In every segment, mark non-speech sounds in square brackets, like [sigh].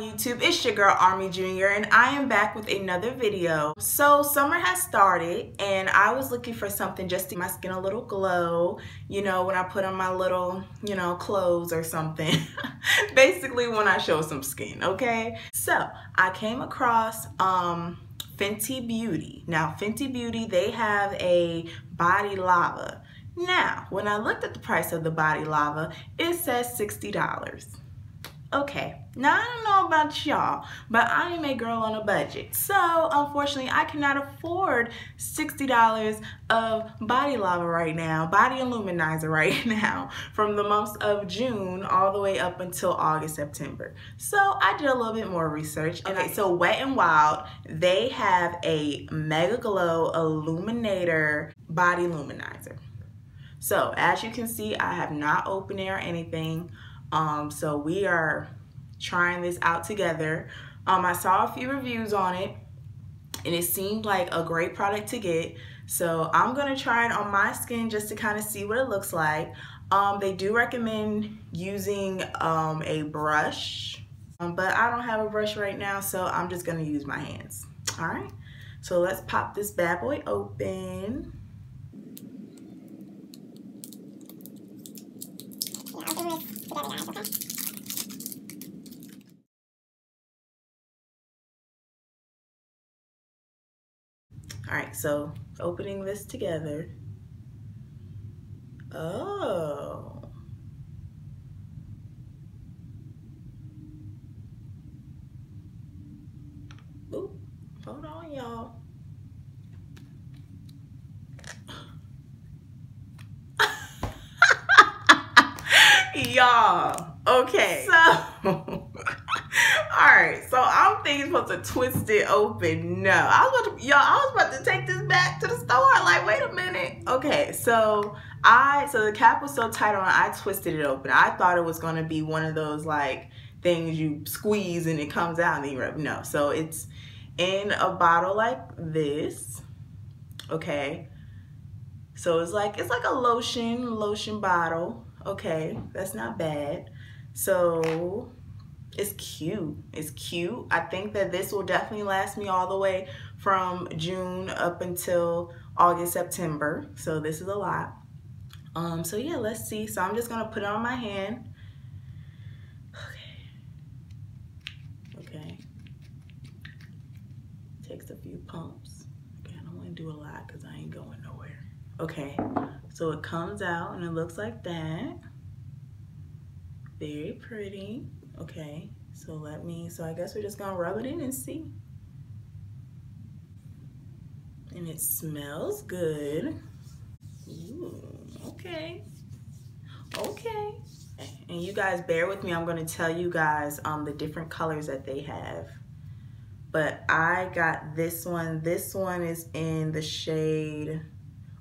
your girl Arme Jr. and I am back with another video. So summer has started and I was looking for something just to my skin a little glow, you know, when I put on my little, you know, clothes or something. [laughs] Basically when I show some skin, okay? So I came across um, Fenty Beauty. Now Fenty Beauty, they have a body lava. Now, when I looked at the price of the body lava, it says $60. Okay, now I don't know about y'all, but I am a girl on a budget. So, unfortunately, I cannot afford $60 of body lava right now, body illuminizer [laughs] right now, from the months of June all the way up until August, September. So, I did a little bit more research. Okay, so Wet and Wild, they have a Mega Glow Illuminator Body Luminizer. So, as you can see, I have not opened it or anything. Um, so we are trying this out together. Um, I saw a few reviews on it and it seemed like a great product to get. So I'm gonna try it on my skin just to kind of see what it looks like. Um, they do recommend using um, a brush, um, but I don't have a brush right now, so I'm just gonna use my hands. All right, so let's pop this bad boy open. All right, so opening this together. Oh. Oop, hold on, y'all. Y'all, okay, so. [laughs] All right, so I'm thinking supposed to twist it open. No, I was about to, y'all, I was about to take this back to the store. Like, wait a minute. Okay, so I, so the cap was so tight on, I twisted it open. I thought it was gonna be one of those like things you squeeze and it comes out and then you rub. No, so it's in a bottle like this. Okay, so it's like it's like a lotion lotion bottle. Okay, that's not bad. So it's cute. It's cute. I think that this will definitely last me all the way from June up until August, September. So this is a lot. Um, so yeah, let's see. So I'm just gonna put it on my hand. Okay. Okay. Takes a few pumps. Okay, I don't wanna do a lot because I ain't going nowhere. Okay, so it comes out and it looks like that. Very pretty. Okay, so let me, so I guess we're just gonna rub it in and see. And it smells good. Ooh, okay. Okay. And you guys bear with me, I'm gonna tell you guys um, the different colors that they have. But I got this one. This one is in the shade,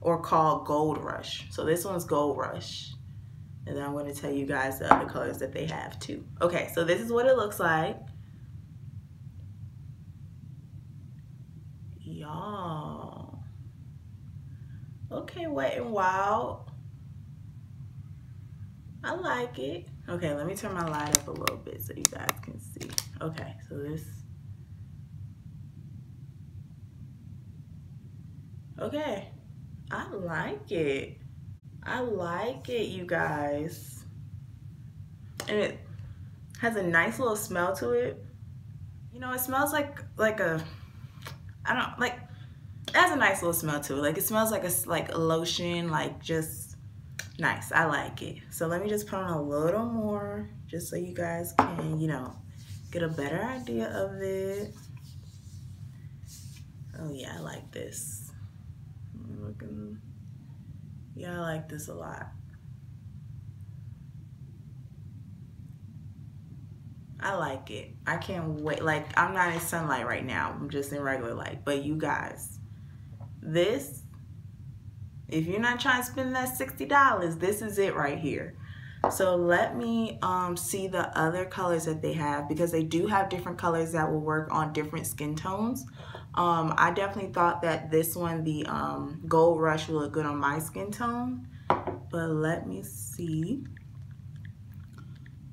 or called Gold Rush. So this one's Gold Rush. And then I'm going to tell you guys the other colors that they have too. Okay, so this is what it looks like. Y'all. Okay, Wet and Wild. I like it. Okay, let me turn my light up a little bit so you guys can see. Okay, so this. Okay, I like it. I like it, you guys. And it has a nice little smell to it. You know, it smells like like a I don't like it has a nice little smell to it. Like it smells like a like a lotion, like just nice. I like it. So let me just put on a little more just so you guys can, you know, get a better idea of it. Oh yeah, I like this. Looking yeah, I like this a lot. I like it. I can't wait. Like, I'm not in sunlight right now. I'm just in regular light. But you guys, this, if you're not trying to spend that $60, this is it right here. So let me um, see the other colors that they have because they do have different colors that will work on different skin tones. Um, I definitely thought that this one, the um, Gold Rush, would look good on my skin tone. But let me see.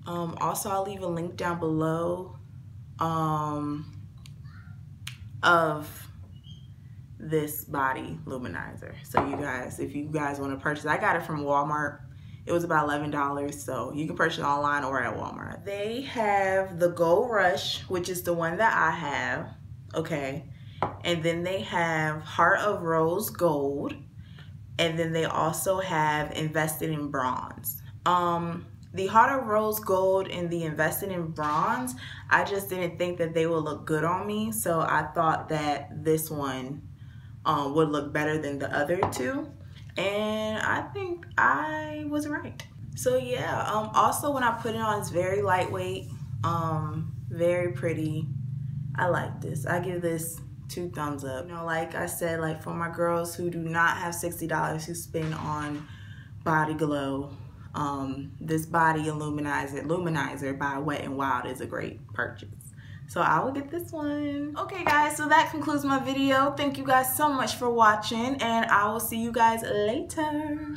Um, also, I'll leave a link down below um, of this body luminizer. So you guys, if you guys want to purchase, I got it from Walmart. It was about $11, so you can purchase online or at Walmart. They have the Gold Rush, which is the one that I have, okay? And then they have Heart of Rose Gold, and then they also have Invested in Bronze. Um, the Heart of Rose Gold and the Invested in Bronze, I just didn't think that they would look good on me, so I thought that this one um, would look better than the other two. And I think I was right. So yeah, um, also when I put it on, it's very lightweight, um, very pretty. I like this. I give this two thumbs up. You know, like I said, like for my girls who do not have $60 to spend on Body Glow, um, this Body Illuminizer, Illuminizer by Wet n Wild is a great purchase. So I will get this one. Okay guys, so that concludes my video. Thank you guys so much for watching and I will see you guys later.